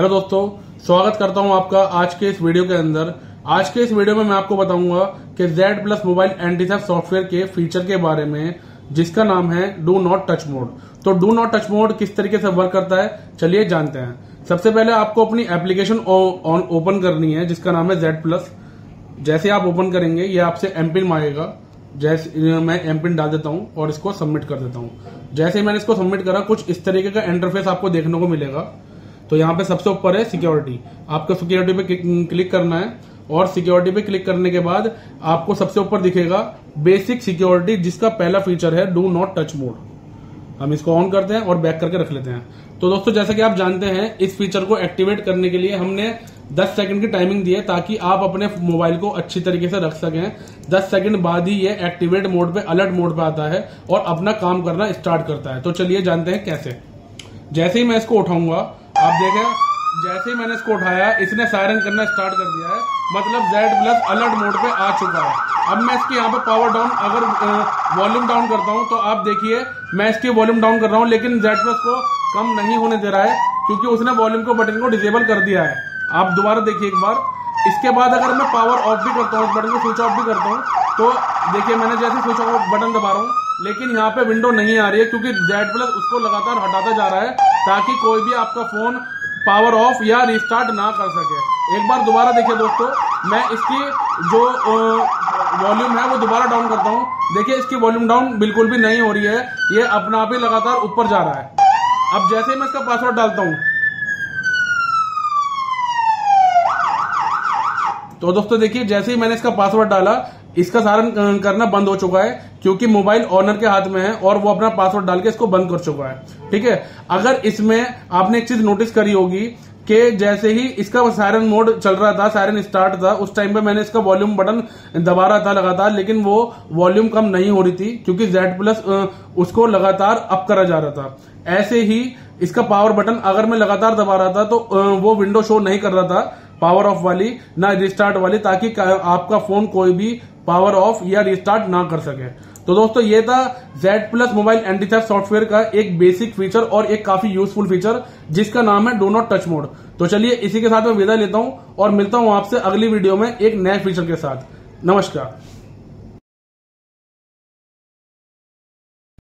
Hello दोस्तों, स्वागत करता हूँ आपका आज के इस वीडियो के अंदर। आज के इस वीडियो में मैं आपको बताऊँगा कि Z plus mobile anti software के फीचर के बारे में, जिसका नाम है डू नॉट टच मोड तो डू नॉट टच मोड किस तरीके से वर्क करता है, चलिए जानते हैं। सबसे पहले आपको अपनी एप्लीकेशन ऑन ओपन करनी है, जिसका नाम है जेड प्लस जैसे आप ओपन करेंगे, ये आपसे एमपिन मांगेगा। जैसे मैं एमपिन डाल देता हूँ और इसको सबमिट कर देता हूँ। जैसे मैंने इसको सबमिट करा, कुछ इस तरीके का इंटरफेस आपको देखने को मिलेगा। तो यहाँ पे सबसे ऊपर है सिक्योरिटी आपको सिक्योरिटी पे क्लिक करना है और सिक्योरिटी पे क्लिक करने के बाद आपको सबसे ऊपर दिखेगा बेसिक सिक्योरिटी जिसका पहला फीचर है डू नॉट टच मोड हम इसको ऑन करते हैं और बैक करके रख लेते हैं। तो दोस्तों, जैसा कि आप जानते हैं, इस फीचर को एक्टिवेट करने के लिए हमने 10 सेकंड की टाइमिंग दी है ताकि आप अपने मोबाइल को अच्छी तरीके से रख सकें। 10 सेकंड बाद ही ये एक्टिवेट मोड पे अलर्ट मोड पे आता है और अपना काम करना स्टार्ट करता है। तो चलिए जानते हैं कैसे। जैसे ही मैं इसको उठाऊँगा आप देखें, जैसे ही मैंने इसको उठाया, इसने सायरन करना स्टार्ट कर दिया है। मतलब Z प्लस अलर्ट मोड पे आ चुका है। अब मैं इसके यहाँ पे पावर डाउन अगर वॉल्यूम डाउन करता हूँ तो आप देखिए, मैं इसकी वॉल्यूम डाउन कर रहा हूँ, लेकिन Z प्लस को कम नहीं होने दे रहा है, क्योंकि उसने वॉल्यूम को बटन को डिजेबल कर दिया है। आप दोबारा देखिए एक बार। इसके बाद अगर मैं पावर ऑफ़ भी करता हूँ बटन को स्विच ऑफ़ भी करता हूँ तो देखिए, मैंने जैसे स्विच ऑफ़ बटन दबा रहा हूँ, लेकिन यहाँ पे विंडो नहीं आ रही है, क्योंकि Z प्लस उसको लगातार हटाता जा रहा है, ताकि कोई भी आपका फ़ोन पावर ऑफ़ या रिस्टार्ट ना कर सके। एक बार दोबारा देखिए दोस्तों, मैं इसकी जो वॉल्यूम है वो दोबारा डाउन करता हूँ। देखिए, इसकी वॉल्यूम डाउन बिल्कुल भी नहीं हो रही है, ये अपना आप ही लगातार ऊपर जा रहा है। अब जैसे मैं इसका पासवर्ड डालता हूँ तो दोस्तों देखिए, जैसे ही मैंने इसका पासवर्ड डाला इसका सारण करना बंद हो चुका है, क्योंकि मोबाइल ऑनर के हाथ में है और वो अपना पासवर्ड डाल के इसको बंद कर चुका है। ठीक है? अगर इसमें आपने एक चीज़ नोटिस करी होगी कि जैसे ही इसका सायरन मोड चल रहा था सायरन स्टार्ट था, उस टाइम पे मैंने इसका वॉल्यूम बटन दबा रहा था लगातार, लेकिन वो वॉल्यूम कम नहीं हो रही थी, क्योंकि जेड प्लस उसको लगातार अप करा जा रहा था। ऐसे ही इसका पावर बटन अगर मैं लगातार दबा रहा था तो वो विंडो शो नहीं कर रहा था। पावर ऑफ़ वाली, ना रिस्टार्ट वाली, ताकि आपका फ़ोन कोई भी पावर ऑफ़ या रिस्टार्ट ना कर सके। तो दोस्तों, ये था Z plus mobile anti software का एक बेसिक फीचर और एक काफ़ी यूजफुल फीचर जिसका नाम है डो नॉट टच मोड तो चलिए इसी के साथ मैं विदा लेता हूँ और मिलता हूँ आपसे अगली वीडियो में एक नए फीचर के साथ। नमस्कार।